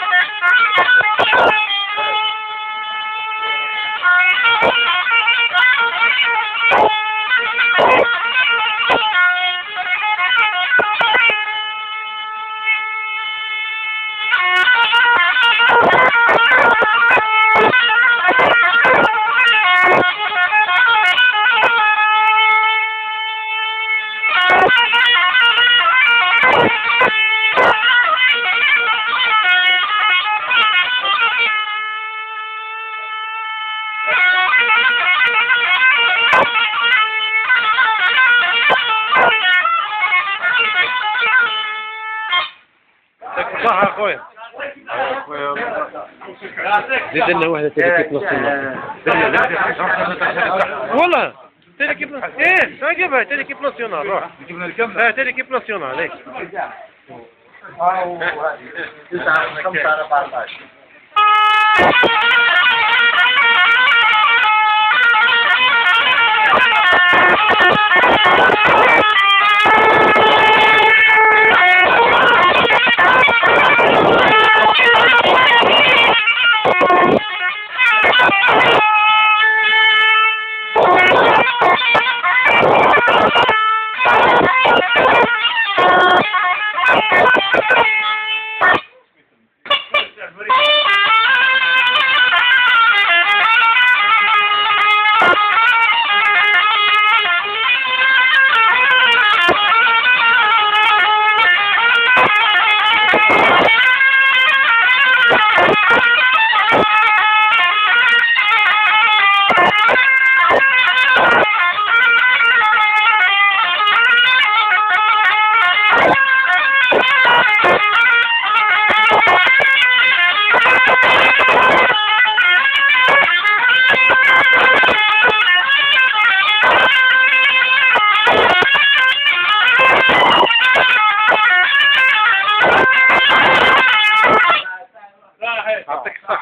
Thank you. اخويا زيد لنا واحدة تيليكيب ناسيونال والله تيليكيب إيه عجبها تيليكيب ناسيونال روح آه تيليكيب ناسيونال هيك تسعة خمسة أربعة عشر Thank you.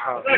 ಹೌದು